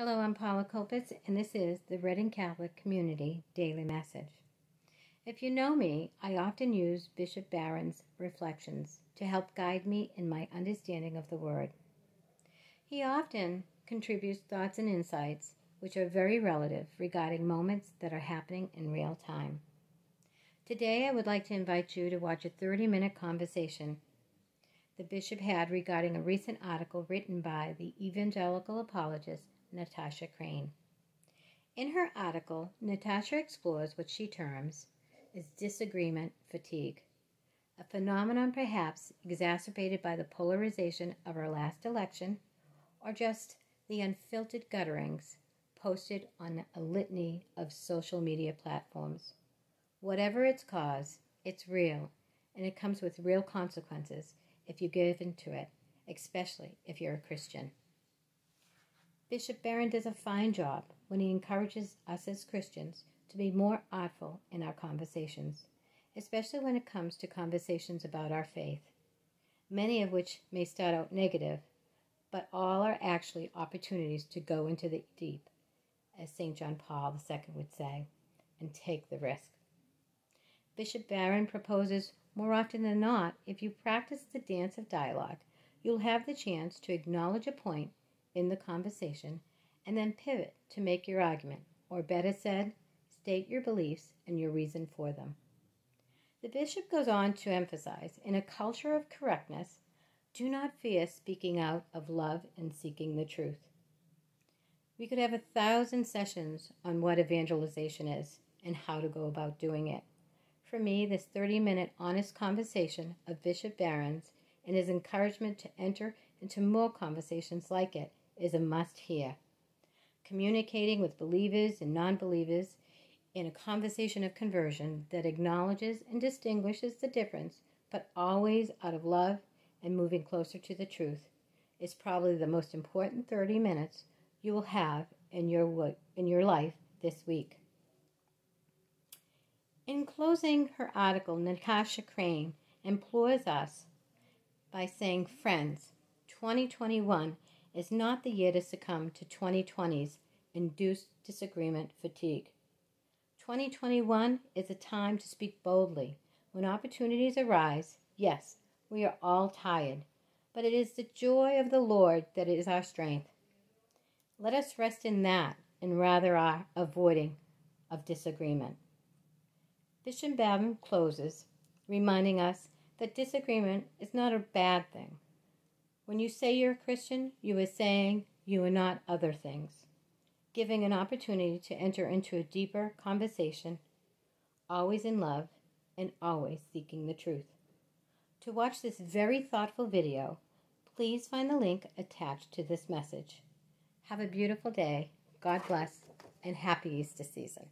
Hello, I'm Paula Colpitts, and this is the Reading Catholic Community Daily Message. If you know me, I often use Bishop Barron's reflections to help guide me in my understanding of the Word. He often contributes thoughts and insights which are very relative regarding moments that are happening in real time. Today, I would like to invite you to watch a 30 minute conversation the bishop had regarding a recent article written by the evangelical apologist Natasha Crain. In her article, Natasha explores what she terms is disagreement fatigue, a phenomenon perhaps exacerbated by the polarization of our last election or just the unfiltered gutterings posted on a litany of social media platforms. Whatever its cause, it's real, and it comes with real consequences if you give into it, especially if you're a Christian. Bishop Barron does a fine job when he encourages us as Christians to be more artful in our conversations, especially when it comes to conversations about our faith, many of which may start out negative, but all are actually opportunities to go into the deep, as St. John Paul II would say, and take the risk. Bishop Barron proposes more often than not, if you practice the dance of dialogue, you'll have the chance to acknowledge a point in the conversation and then pivot to make your argument, or better said, state your beliefs and your reason for them. The bishop goes on to emphasize in a culture of correctness, do not fear speaking out of love and seeking the truth. We could have a thousand sessions on what evangelization is and how to go about doing it. For me, this 30 minute honest conversation of Bishop Barron's and his encouragement to enter into more conversations like it is a must hear. Communicating with believers and non believers in a conversation of conversion that acknowledges and distinguishes the difference, but always out of love and moving closer to the truth, is probably the most important 30 minutes you will have in your, in your life this week. In closing her article, Natasha Crain implores us by saying, Friends, 2021 is not the year to succumb to 2020's induced disagreement fatigue. 2021 is a time to speak boldly. When opportunities arise, yes, we are all tired, but it is the joy of the Lord that is our strength. Let us rest in that and rather our avoiding of disagreement. Bishop Barron closes, reminding us that disagreement is not a bad thing. When you say you're a Christian, you are saying you are not other things, giving an opportunity to enter into a deeper conversation, always in love and always seeking the truth. To watch this very thoughtful video, please find the link attached to this message. Have a beautiful day. God bless and happy Easter season.